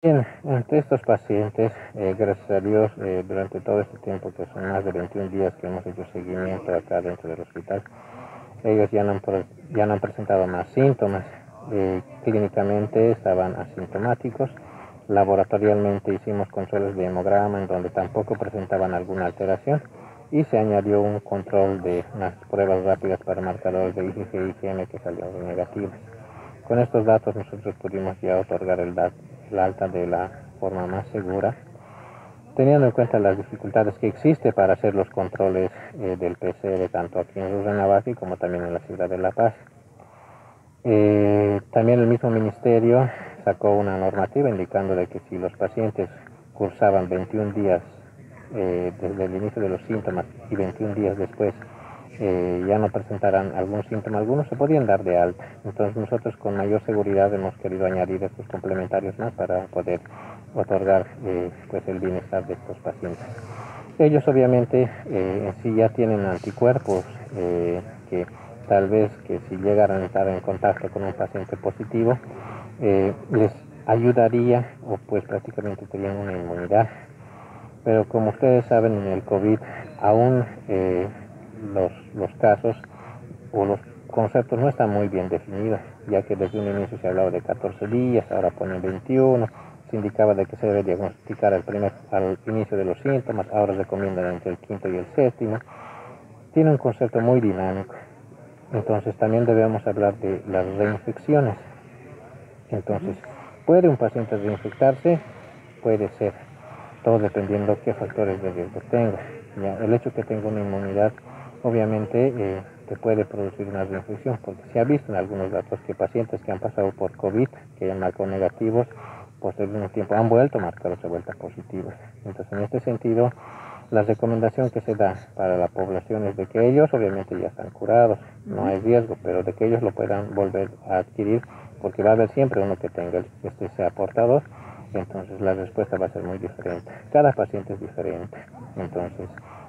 Bien, entre estos pacientes, eh, gracias a Dios, eh, durante todo este tiempo, que son más de 21 días que hemos hecho seguimiento acá dentro del hospital, ellos ya no han, presentado más síntomas. Eh, clínicamente estaban asintomáticos. Laboratorialmente hicimos controles de hemograma en donde tampoco presentaban alguna alteración y se añadió un control de unas pruebas rápidas para marcadores de IgG y IgM que salieron negativos. Con estos datos nosotros pudimos ya otorgar el la alta de la forma más segura, teniendo en cuenta las dificultades que existe para hacer los controles eh, del PCR tanto aquí en Rurrenabaque como también en la ciudad de La Paz. Eh, también el mismo ministerio sacó una normativa indicando de que si los pacientes cursaban 21 días eh, desde el inicio de los síntomas y 21 días después eh, ya no presentarán algún síntoma algunos se podían dar de alta. Entonces nosotros con mayor seguridad hemos querido añadir estos complementarios más para poder otorgar eh, pues el bienestar de estos pacientes. Ellos obviamente eh, en sí ya tienen anticuerpos que tal vez que si llegaran a estar en contacto con un paciente positivo les ayudaría o pues prácticamente tenían una inmunidad. Pero como ustedes saben en el COVID aún los, los casos o los conceptos no están muy bien definidos, ya que desde un inicio se hablaba de 14 días, ahora ponen 21, se indicaba de que se debe diagnosticar al, primer, al inicio de los síntomas, ahora recomiendan entre el quinto y el séptimo. Tiene un concepto muy dinámico. Entonces también debemos hablar de las reinfecciones. Entonces, ¿puede un paciente reinfectarse? Puede ser, todo dependiendo qué factores de riesgo tenga. Ya, el hecho que tenga una inmunidad obviamente eh, te puede producir una reinfección, porque se ha visto en algunos datos que pacientes que han pasado por COVID, que han marcado negativos, posteriormente un tiempo han vuelto a marcar de vuelta positivas. Entonces, en este sentido, la recomendación que se da para la población es de que ellos obviamente ya están curados, no hay riesgo, pero de que ellos lo puedan volver a adquirir, porque va a haber siempre uno que tenga este sea portador, entonces la respuesta va a ser muy diferente. Cada paciente es diferente. Entonces,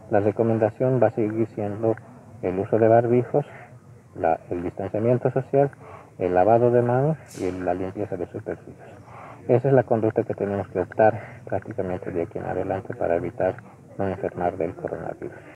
la recomendación va a seguir siendo el uso de barbijos, el distanciamiento social, el lavado de manos y la limpieza de superficies. Esa es la conducta que tenemos que optar prácticamente de aquí en adelante para evitar no enfermar del coronavirus.